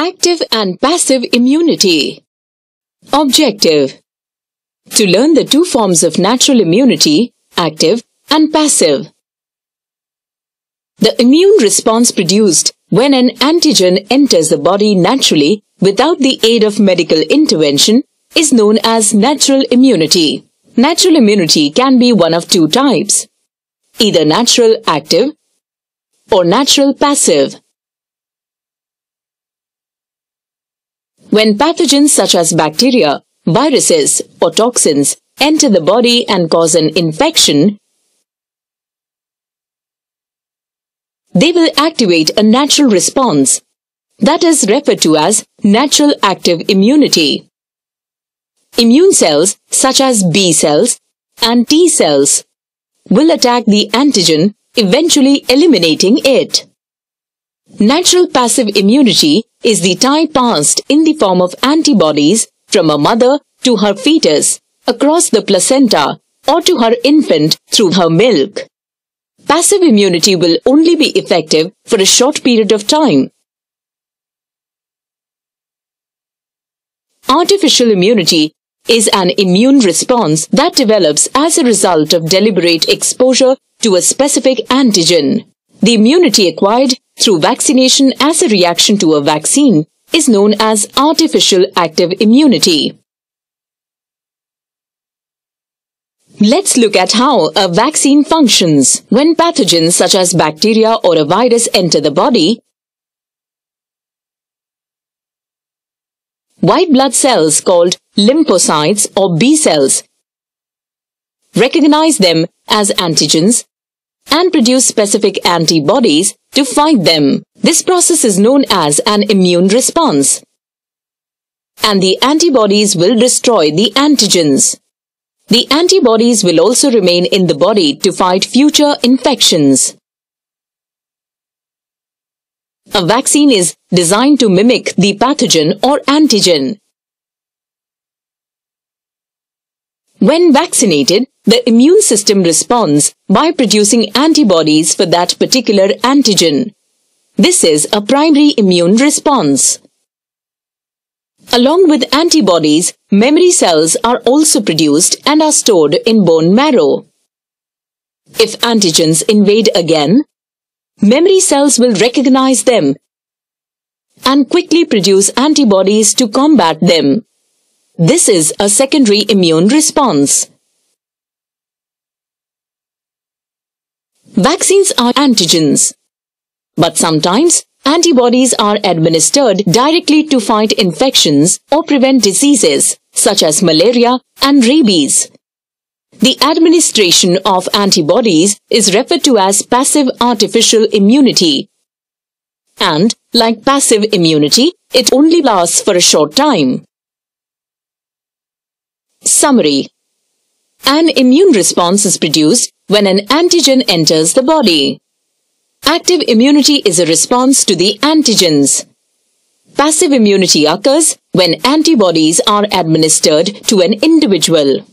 Active and passive immunity. Objective. To learn the two forms of natural immunity, active and passive. The immune response produced when an antigen enters the body naturally without the aid of medical intervention is known as natural immunity. Natural immunity can be one of two types, either natural active or natural passive. When pathogens such as bacteria, viruses or toxins enter the body and cause an infection, they will activate a natural response that is referred to as natural active immunity. Immune cells such as B cells and T cells will attack the antigen, eventually eliminating it. Natural passive immunity is the tie passed in the form of antibodies from a mother to her fetus across the placenta or to her infant through her milk. Passive immunity will only be effective for a short period of time. Artificial immunity is an immune response that develops as a result of deliberate exposure to a specific antigen. The immunity acquired through vaccination as a reaction to a vaccine is known as artificial active immunity. Let's look at how a vaccine functions. When pathogens such as bacteria or a virus enter the body, white blood cells called lymphocytes or B cells recognize them as antigens and produce specific antibodies to fight them. This process is known as an immune response. And the antibodies will destroy the antigens. The antibodies will also remain in the body to fight future infections. A vaccine is designed to mimic the pathogen or antigen. When vaccinated, the immune system responds by producing antibodies for that particular antigen. This is a primary immune response. Along with antibodies, memory cells are also produced and are stored in bone marrow. If antigens invade again, memory cells will recognize them and quickly produce antibodies to combat them. This is a secondary immune response. Vaccines are antigens. But sometimes, antibodies are administered directly to fight infections or prevent diseases such as malaria and rabies. The administration of antibodies is referred to as passive artificial immunity. And, like passive immunity, it only lasts for a short time. Summary An immune response is produced when an antigen enters the body. Active immunity is a response to the antigens. Passive immunity occurs when antibodies are administered to an individual.